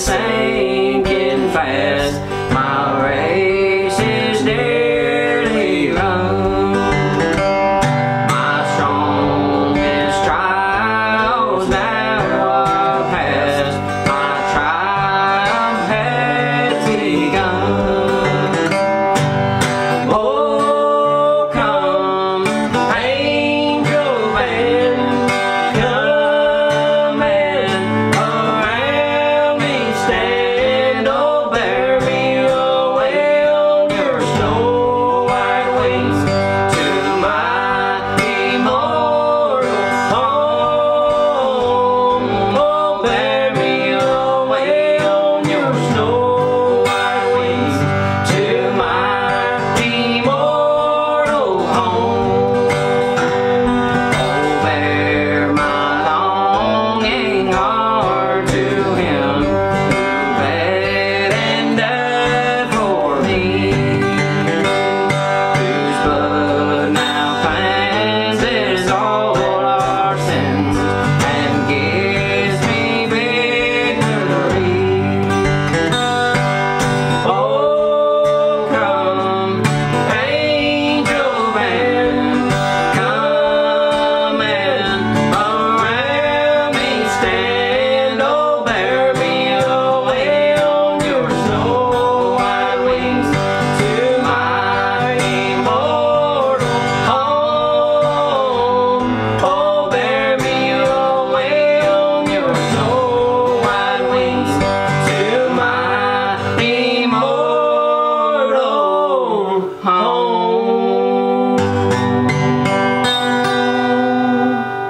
same